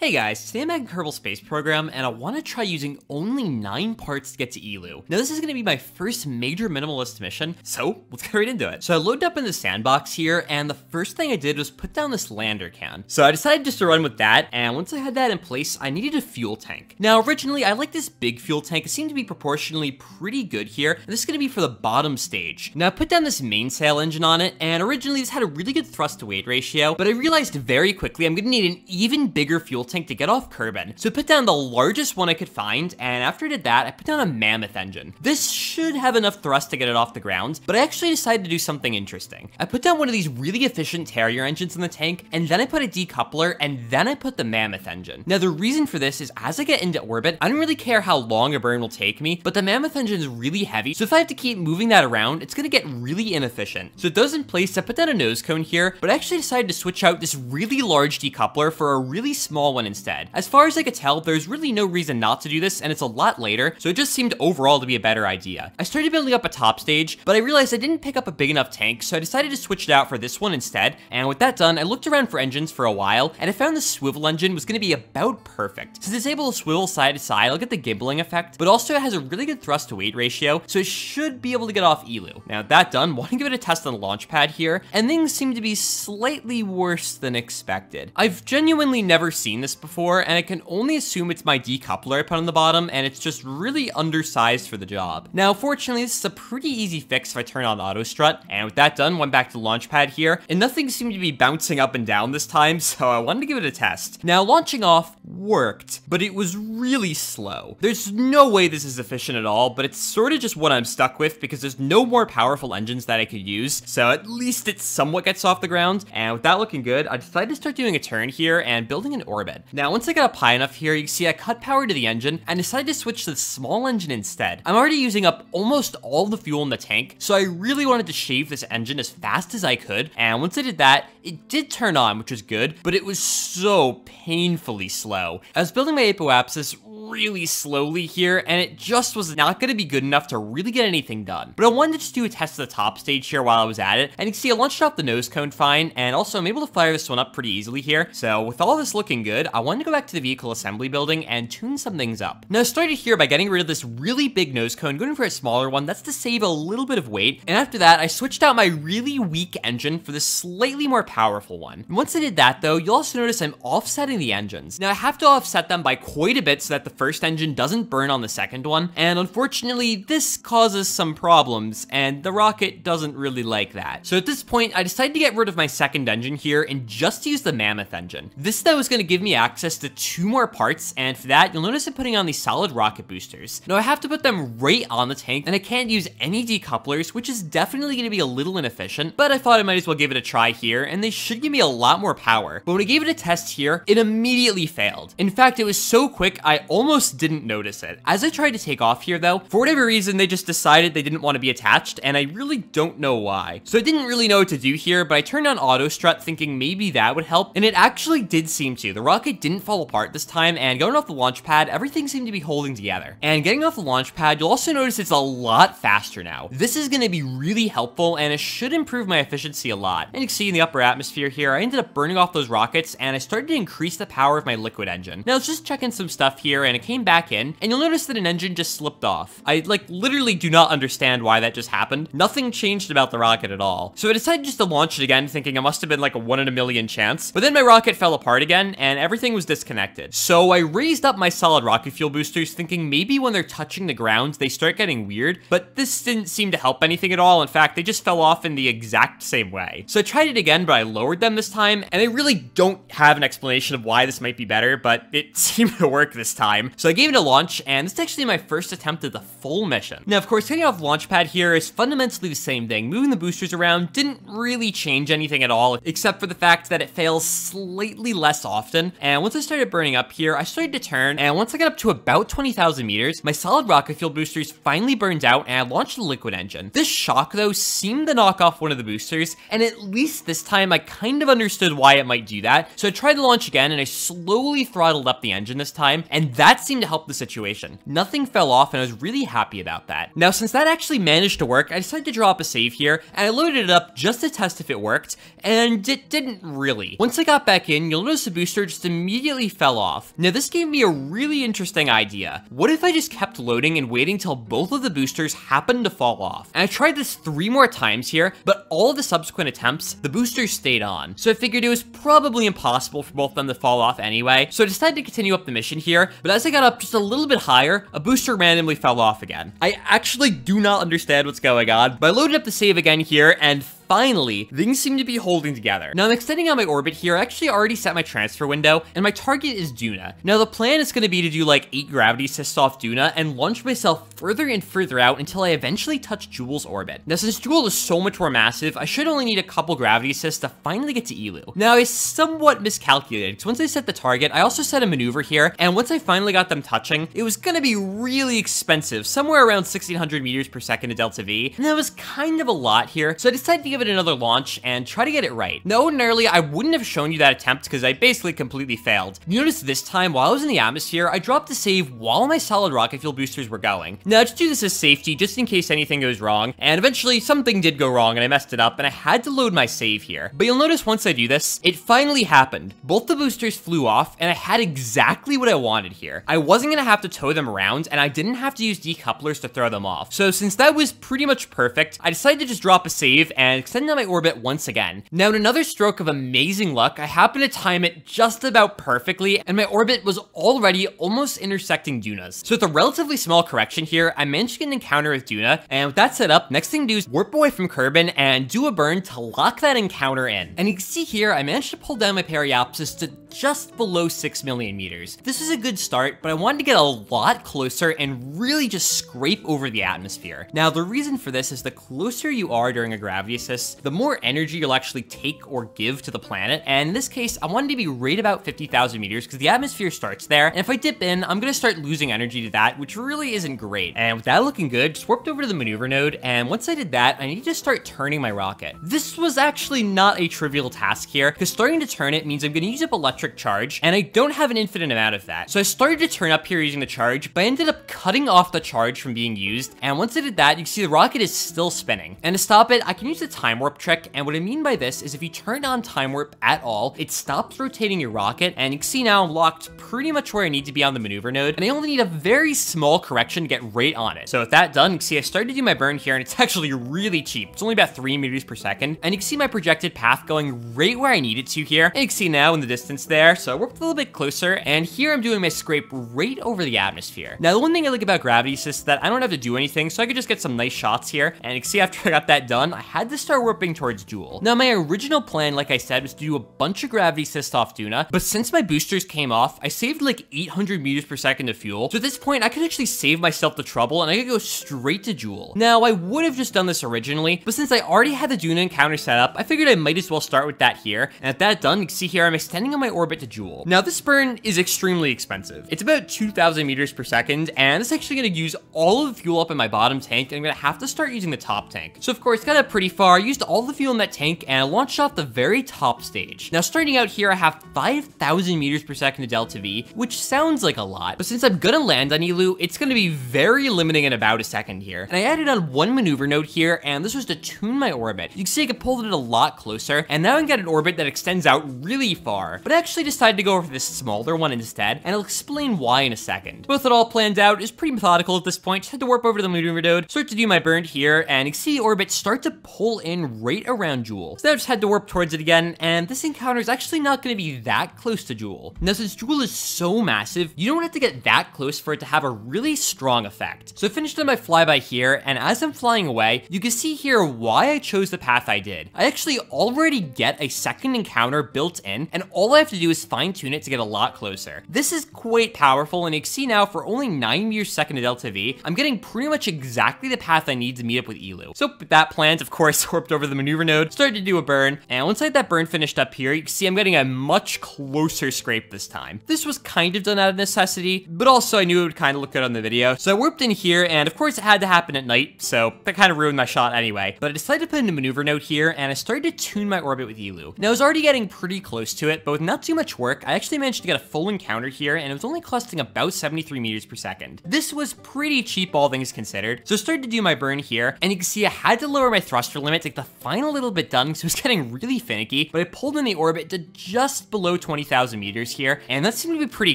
Hey guys, today I'm at Kerbal Space Program and I want to try using only 9 parts to get to Eeloo. Now this is going to be my first major minimalist mission, so let's get right into it. So I loaded up in the sandbox here and the first thing I did was put down this lander can. So I decided just to run with that and once I had that in place, I needed a fuel tank. Now originally I like this big fuel tank, it seemed to be proportionally pretty good here, and this is going to be for the bottom stage. Now I put down this mainsail engine on it and originally this had a really good thrust to weight ratio, but I realized very quickly I'm going to need an even bigger fuel tank to get off Kerbin. So I put down the largest one I could find, and after I did that, I put down a Mammoth engine. This should have enough thrust to get it off the ground, but I actually decided to do something interesting. I put down one of these really efficient Terrier engines in the tank, and then I put a decoupler, and then I put the Mammoth engine. Now the reason for this is as I get into orbit, I don't really care how long a burn will take me, but the Mammoth engine is really heavy, so if I have to keep moving that around, it's gonna get really inefficient. So those in place, I put down a nose cone here, but I actually decided to switch out this really large decoupler for a really small one instead. As far as I could tell, there's really no reason not to do this, and it's a lot later, so it just seemed overall to be a better idea. I started building up a top stage, but I realized I didn't pick up a big enough tank, so I decided to switch it out for this one instead, and with that done, I looked around for engines for a while, and I found the swivel engine was going to be about perfect. Since it's able to swivel side to side, I'll get the gimbling effect, but also it has a really good thrust to weight ratio, so it should be able to get off Eeloo. Now that done, want to give it a test on the launch pad here, and things seem to be slightly worse than expected. I've genuinely never seen this before, and I can only assume it's my decoupler I put on the bottom, and it's just really undersized for the job. Now, fortunately, this is a pretty easy fix if I turn on auto strut, and with that done, went back to the launch pad here, and nothing seemed to be bouncing up and down this time, so I wanted to give it a test. Now, launching off worked, but it was really slow. There's no way this is efficient at all, but it's sort of just what I'm stuck with because there's no more powerful engines that I could use, so at least it somewhat gets off the ground, and with that looking good, I decided to start doing a turn here and building an orbit. Now, once I got up high enough here, you see I cut power to the engine and decided to switch to the small engine instead. I'm already using up almost all the fuel in the tank, so I really wanted to shave this engine as fast as I could, and once I did that, it did turn on, which was good, but it was so painfully slow. I was building my apoapsis really slowly here, and it just was not going to be good enough to really get anything done. But I wanted to just do a test of the top stage here while I was at it, and you can see I launched off the nose cone fine, and also I'm able to fire this one up pretty easily here. So with all this looking good, I wanted to go back to the vehicle assembly building and tune some things up. Now I started here by getting rid of this really big nose cone, going for a smaller one, that's to save a little bit of weight, and after that, I switched out my really weak engine for this slightly more powerful one. And once I did that though, you'll also notice I'm offsetting the engines. Now I have to offset them by quite a bit so that the first engine doesn't burn on the second one, and unfortunately, this causes some problems, and the rocket doesn't really like that. So at this point, I decided to get rid of my second engine here and just use the Mammoth engine. This though is going to give me access to two more parts, and for that, you'll notice I'm putting on these solid rocket boosters. Now I have to put them right on the tank, and I can't use any decouplers, which is definitely going to be a little inefficient, but I thought I might as well give it a try here, and they should give me a lot more power. But when I gave it a test here, it immediately failed. In fact, it was so quick, I almost didn't notice it. As I tried to take off here though, for whatever reason, they just decided they didn't want to be attached, and I really don't know why. So I didn't really know what to do here, but I turned on auto strut thinking maybe that would help, and it actually did seem to. The rocket didn't fall apart this time, and going off the launch pad, everything seemed to be holding together. And getting off the launch pad, you'll also notice it's a lot faster now. This is going to be really helpful, and it should improve my efficiency a lot. And you can see in the upper atmosphere here, I ended up burning off those rockets, and I started to increase the power of my liquid engine. Now, let's just check in some stuff here, and it came back in, and you'll notice that an engine just slipped off. I, like, literally do not understand why that just happened. Nothing changed about the rocket at all. So I decided just to launch it again, thinking it must have been like a one in a million chance. But then my rocket fell apart again, and everything was disconnected. So I raised up my solid rocket fuel boosters, thinking maybe when they're touching the ground, they start getting weird, but this didn't seem to help anything at all. In fact, they just fell off in the exact same way. So I tried it again, but I lowered them this time, and I really don't have an explanation of why this might be better, but it seemed to work this time. So I gave it a launch, and this is actually my first attempt at the full mission. Now, of course, getting off the launch pad here is fundamentally the same thing. Moving the boosters around didn't really change anything at all, except for the fact that it fails slightly less often. And once I started burning up here, I started to turn, and once I got up to about 20,000 meters, my solid rocket fuel boosters finally burned out, and I launched the liquid engine. This shock, though, seemed to knock off one of the boosters, and at least this time I kind of understood why it might do that. So I tried to launch again, and I slowly throttled up the engine this time, and that that seemed to help the situation. Nothing fell off and I was really happy about that. Now, since that actually managed to work, I decided to drop a save here and I loaded it up just to test if it worked, and it didn't really. Once I got back in, you'll notice the booster just immediately fell off. Now, this gave me a really interesting idea. What if I just kept loading and waiting till both of the boosters happened to fall off? And I tried this three more times here, but all the subsequent attempts, the boosters stayed on. So I figured it was probably impossible for both of them to fall off anyway, so I decided to continue up the mission here, but as I got up just a little bit higher, a booster randomly fell off again. I actually do not understand what's going on, but I loaded up the save again here, and finally, things seem to be holding together. Now I'm extending out my orbit here, I actually already set my transfer window, and my target is Duna. Now the plan is going to be to do like 8 gravity assists off Duna and launch myself further and further out until I eventually touch Jool's orbit. Now since Jool is so much more massive, I should only need a couple gravity assists to finally get to Eeloo. Now I somewhat miscalculated, because once I set the target, I also set a maneuver here, and once I finally got them touching, it was going to be really expensive, somewhere around 1600 meters per second to Delta V, and that was kind of a lot here, so I decided to give give it another launch and try to get it right. Now, ordinarily, I wouldn't have shown you that attempt because I basically completely failed. You notice this time, while I was in the atmosphere, I dropped the save while my solid rocket fuel boosters were going. Now, just do this as safety, just in case anything goes wrong, and eventually something did go wrong and I messed it up, and I had to load my save here. But you'll notice once I do this, it finally happened. Both the boosters flew off, and I had exactly what I wanted here. I wasn't gonna have to tow them around, and I didn't have to use decouplers to throw them off. So since that was pretty much perfect, I decided to just drop a save and extend out my orbit once again. Now, in another stroke of amazing luck, I happened to time it just about perfectly, and my orbit was already almost intersecting Duna's. So with a relatively small correction here, I managed to get an encounter with Duna, and with that set up, next thing to do is warp away from Kerbin and do a burn to lock that encounter in. And you can see here, I managed to pull down my periapsis to just below 6 million meters. This is a good start, but I wanted to get a lot closer and really just scrape over the atmosphere. Now, the reason for this is the closer you are during a gravity assist, the more energy you'll actually take or give to the planet, and in this case, I wanted to be right about 50,000 meters because the atmosphere starts there, and if I dip in, I'm gonna start losing energy to that, which really isn't great. And with that looking good, just warped over to the maneuver node, and once I did that, I need to start turning my rocket. This was actually not a trivial task here, because starting to turn it means I'm gonna use up electric electric charge, and I don't have an infinite amount of that. So I started to turn up here using the charge, but I ended up cutting off the charge from being used, and once I did that, you can see the rocket is still spinning. And to stop it, I can use the time warp trick, and what I mean by this is if you turn on time warp at all, it stops rotating your rocket, and you can see now I'm locked pretty much where I need to be on the maneuver node, and I only need a very small correction to get right on it. So with that done, you can see I started to do my burn here, and it's actually really cheap. It's only about 3 meters per second, and you can see my projected path going right where I need it to here, and you can see now in the distance there, so I worked a little bit closer, and here I'm doing my scrape right over the atmosphere. Now, the one thing I like about gravity is just that I don't have to do anything, so I could just get some nice shots here, and you can see after I got that done, I had to start warping towards Jool. Now, my original plan, like I said, was to do a bunch of gravity assist off Duna, but since my boosters came off, I saved like 800 meters per second of fuel, so at this point, I could actually save myself the trouble, and I could go straight to Jool. Now, I would have just done this originally, but since I already had the Duna encounter set up, I figured I might as well start with that here, and at that done, you can see here, I'm extending on my orbit to Jool. Now, this burn is extremely expensive. It's about 2,000 meters per second, and it's actually gonna use all of the fuel up in my bottom tank, and I'm gonna have to start using the top tank. So of course, got up pretty far, used all the fuel in that tank, and I launched off the very top stage. Now, starting out here, I have 5,000 meters per second to Delta V, which sounds like a lot, but since I'm gonna land on Eeloo, it's gonna be very limiting in about a second here. And I added on one maneuver node here, and this was to tune my orbit. You can see I could pull it a lot closer, and now I get an orbit that extends out really far, but I actually decided to go for this smaller one instead, and I'll explain why in a second. Both it all planned out, is pretty methodical at this point, had to warp over to the maneuver node, start to do my burn here, and you can see the orbit start to pull in right around Jool. So I just had to warp towards it again, and this encounter is actually not going to be that close to Jool. Now since Jool is so massive, you don't have to get that close for it to have a really strong effect. So I finished on my flyby here, and as I'm flying away, you can see here why I chose the path I did. I actually already get a second encounter built in, and all I have to do is fine tune it to get a lot closer. This is quite powerful, and you can see now for only 9 meters second to Delta V, I'm getting pretty much exactly the path I need to meet up with Eeloo. So that planned, of course, over the maneuver node, started to do a burn, and once I had that burn finished up here, you can see I'm getting a much closer scrape this time. This was kind of done out of necessity, but also I knew it would kind of look good on the video. So I warped in here, and of course it had to happen at night, so that kind of ruined my shot anyway. But I decided to put in a maneuver node here, and I started to tune my orbit with Eeloo. Now I was already getting pretty close to it, but with not too much work, I actually managed to get a full encounter here, and it was only costing about 73 meters per second. This was pretty cheap all things considered, so I started to do my burn here, and you can see I had to lower my thruster limit the final little bit done, so it was getting really finicky, but I pulled in the orbit to just below 20,000 meters here, and that seemed to be pretty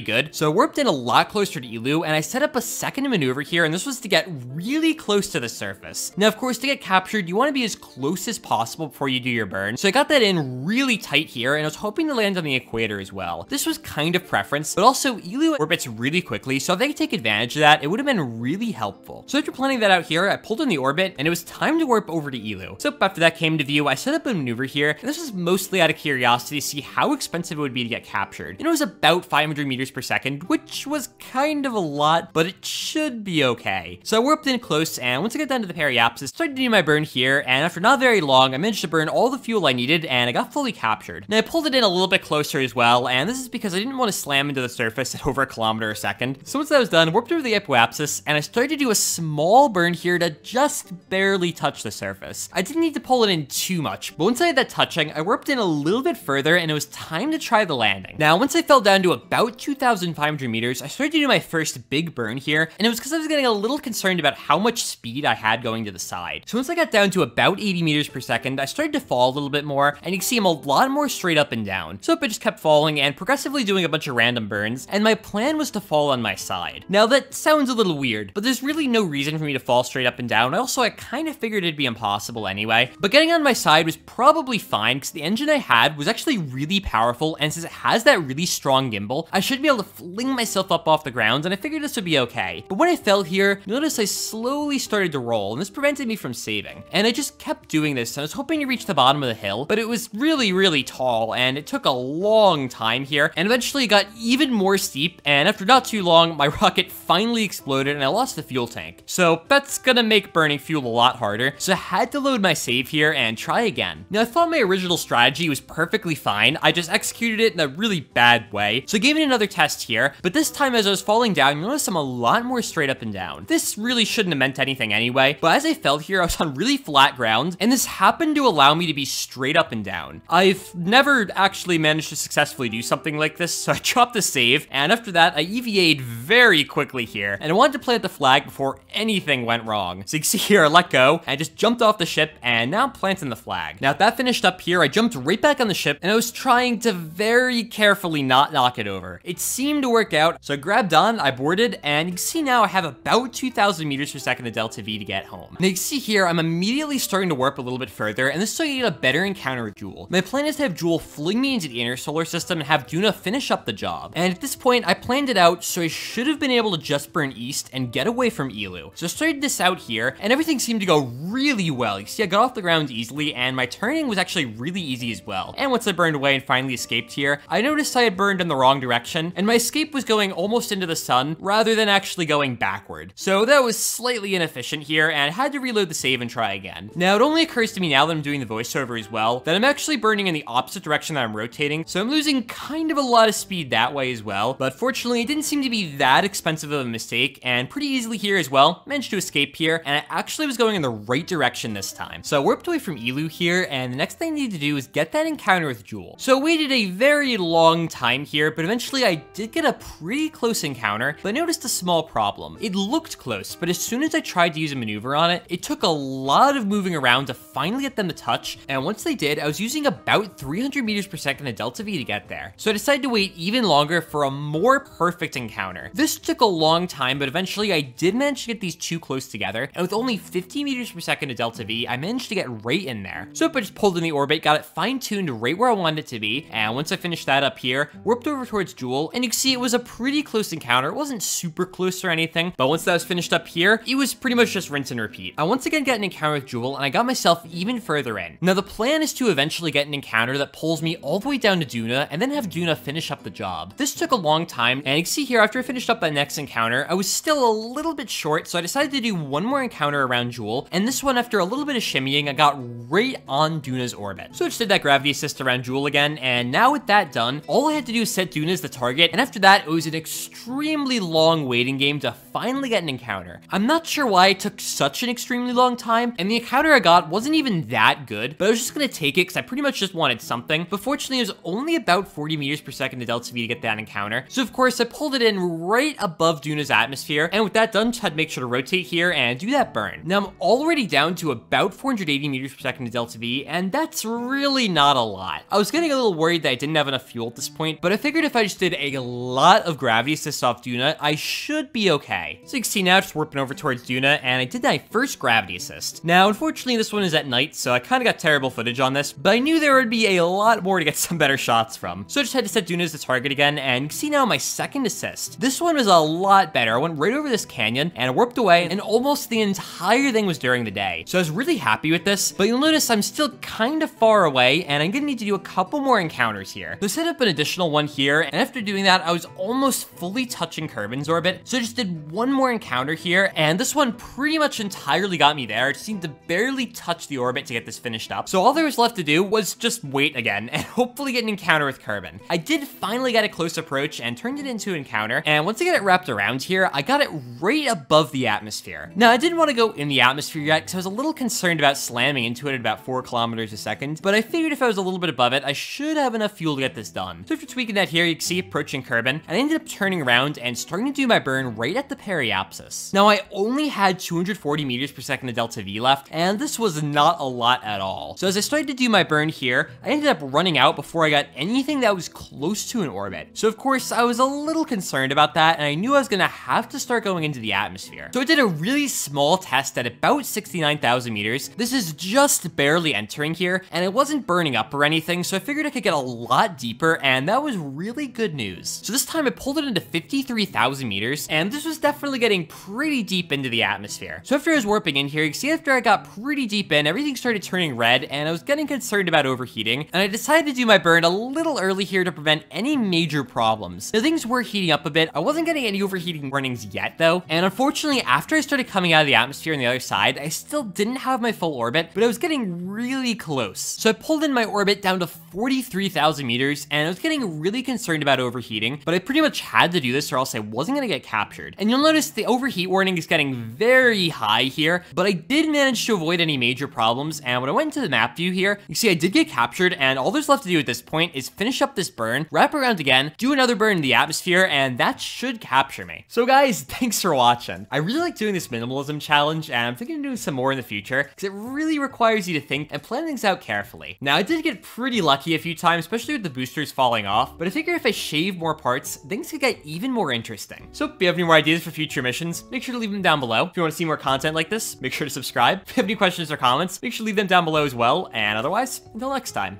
good. So I warped in a lot closer to Eeloo, and I set up a second maneuver here, and this was to get really close to the surface. Now, of course, to get captured, you want to be as close as possible before you do your burn. So I got that in really tight here, and I was hoping to land on the equator as well. This was kind of preference, but also Eeloo orbits really quickly, so if they could take advantage of that, it would have been really helpful. So after planning that out here, I pulled in the orbit, and it was time to warp over to Eeloo. So after that came to view, I set up a maneuver here, and this was mostly out of curiosity to see how expensive it would be to get captured. And it was about 500 meters per second, which was kind of a lot, but it should be okay. So I warped in close, and once I got down to the periapsis, started to do my burn here, and after not very long, I managed to burn all the fuel I needed, and I got fully captured. Now I pulled it in a little bit closer as well, and this is because I didn't want to slam into the surface at over a kilometer a second. So once that was done, warped over the apoapsis, and I started to do a small burn here to just barely touch the surface. I didn't to pull it in too much, but once I had that touching, I warped in a little bit further, and it was time to try the landing. Now, once I fell down to about 2,500 meters, I started to do my first big burn here, and it was because I was getting a little concerned about how much speed I had going to the side. So once I got down to about 80 meters per second, I started to fall a little bit more, and you can see I'm a lot more straight up and down. So I just kept falling and progressively doing a bunch of random burns, and my plan was to fall on my side. Now that sounds a little weird, but there's really no reason for me to fall straight up and down. Also, I kind of figured it'd be impossible anyway. But getting on my side was probably fine, because the engine I had was actually really powerful, and since it has that really strong gimbal, I should be able to fling myself up off the ground, and I figured this would be okay. But when I fell here, notice I slowly started to roll, and this prevented me from saving. And I just kept doing this, and I was hoping to reach the bottom of the hill, but it was really, really tall, and it took a long time here, and eventually it got even more steep, and after not too long, my rocket finally exploded, and I lost the fuel tank. So that's gonna make burning fuel a lot harder, so I had to load my here and try again. Now, I thought my original strategy was perfectly fine, I just executed it in a really bad way, so I gave it another test here, but this time as I was falling down, you notice I'm a lot more straight up and down. This really shouldn't have meant anything anyway, but as I fell here, I was on really flat ground, and this happened to allow me to be straight up and down. I've never actually managed to successfully do something like this, so I dropped the save, and after that, I EVA'd very quickly here, and I wanted to plant the flag before anything went wrong. So you can see here, I let go, and I just jumped off the ship, and now I'm planting the flag. Now, that finished up here, I jumped right back on the ship, and I was trying to very carefully not knock it over. It seemed to work out, so I grabbed on, I boarded, and you can see now I have about 2,000 meters per second of Delta V to get home. Now you can see here, I'm immediately starting to warp a little bit further, and this is so you get a better encounter with Jool. My plan is to have Jool fling me into the inner solar system and have Duna finish up the job. And at this point, I planned it out, so I should have been able to just burn east and get away from Eeloo. So I started this out here, and everything seemed to go really well. You see, I got off the ground easily, and my turning was actually really easy as well. And once I burned away and finally escaped here, I noticed I had burned in the wrong direction, and my escape was going almost into the sun rather than actually going backward. So that was slightly inefficient here, and I had to reload the save and try again. Now, it only occurs to me now that I'm doing the voiceover as well, that I'm actually burning in the opposite direction that I'm rotating, so I'm losing kind of a lot of speed that way as well, but fortunately, it didn't seem to be that expensive of a mistake, and pretty easily here as well, managed to escape here, and I actually was going in the right direction this time. So I warped away from Eeloo here, and the next thing I need to do is get that encounter with Jool. So I waited a very long time here, but eventually I did get a pretty close encounter, but I noticed a small problem. It looked close, but as soon as I tried to use a maneuver on it, it took a lot of moving around to finally get them to touch, and once they did, I was using about 300 meters per second of Delta V to get there. So I decided to wait even longer for a more perfect encounter. This took a long time, but eventually I did manage to get these two close together, and with only 50 meters per second of Delta V, I managed to get right in there. So I just pulled in the orbit, got it fine-tuned right where I wanted it to be, and once I finished that up here, warped over towards Jool, and you can see it was a pretty close encounter. It wasn't super close or anything, but once that was finished up here, it was pretty much just rinse and repeat. I once again got an encounter with Jool, and I got myself even further in. Now the plan is to eventually get an encounter that pulls me all the way down to Duna, and then have Duna finish up the job. This took a long time, and you can see here, after I finished up that next encounter, I was still a little bit short, so I decided to do one more encounter around Jool, and this one, after a little bit of shimmying, I got right on Duna's orbit. So I just did that gravity assist around Jool again, and now with that done, all I had to do is set Duna's the target, and after that, it was an extremely long waiting game to finally get an encounter. I'm not sure why it took such an extremely long time, and the encounter I got wasn't even that good, but I was just gonna take it because I pretty much just wanted something. But fortunately, it was only about 40 meters per second to Delta V to get that encounter. So of course, I pulled it in right above Duna's atmosphere, and with that done, just had to make sure to rotate here and do that burn. Now I'm already down to about 480 meters per second to Delta V, and that's really not a lot. I was getting a little worried that I didn't have enough fuel at this point, but I figured if I just did a lot of gravity assist off Duna, I should be okay. So you can see now just warping over towards Duna, and I did my first gravity assist. Now, unfortunately, this one is at night, so I kind of got terrible footage on this, but I knew there would be a lot more to get some better shots from. So I just had to set Duna as the target again, and see now my second assist. This one was a lot better. I went right over this canyon, and I warped away, and almost the entire thing was during the day. So I was really happy with this, but you'll notice I'm still kind of far away, and I'm gonna need to do a couple more encounters here. So I set up an additional one here, and after doing that, I was almost fully touching Kerbin's orbit. So I just did one more encounter here, and this one pretty much entirely got me there. It seemed to barely touch the orbit to get this finished up. So all there was left to do was just wait again, and hopefully get an encounter with Kerbin. I did finally get a close approach and turned it into an encounter, and once I get it wrapped around here, I got it right above the atmosphere. Now, I didn't want to go in the atmosphere yet, because I was a little concerned about slamming into it at about 4 kilometers a second, but I figured if I was a little bit above it, I should have enough fuel to get this done. So after tweaking that here, you can see approaching Kerbin, I ended up turning around and starting to do my burn right at the periapsis. Now, I only had 240 meters per second of delta V left, and this was not a lot at all. So as I started to do my burn here, I ended up running out before I got anything that was close to an orbit. So of course, I was a little concerned about that, and I knew I was gonna have to start going into the atmosphere. So I did a really small test at about 69,000 meters. This is just barely entering here, and it wasn't burning up or anything, so I figured I could get a lot deeper, and that was really good news. So this time I pulled it into 53,000 meters, and this was definitely getting pretty deep into the atmosphere. So after I was warping in here, you can see after I got pretty deep in, everything started turning red, and I was getting concerned about overheating, and I decided to do my burn a little early here to prevent any major problems. Now things were heating up a bit, I wasn't getting any overheating warnings yet though, and unfortunately after I started coming out of the atmosphere on the other side, I still didn't have my full orbit, but I was getting really close. So I pulled in my orbit down to 43,000 meters, and I was getting really concerned about overheating, but I pretty much had to do this or else I wasn't gonna get captured. And you'll notice the overheat warning is getting very high here, but I did manage to avoid any major problems, and when I went into the map view here, you see I did get captured, and all there's left to do at this point is finish up this burn, wrap around again, do another burn in the atmosphere, and that should capture me. So guys, thanks for watching. I really like doing this minimalism challenge, and I'm thinking of doing some more in the future, because it really requires you to think and plan things out carefully. Now, I did get pretty lucky a few times, especially with the boosters falling off, but I figure if I shave more parts, things could get even more interesting. So if you have any more ideas for future missions, make sure to leave them down below. If you want to see more content like this, make sure to subscribe. If you have any questions or comments, make sure to leave them down below as well, and otherwise, until next time.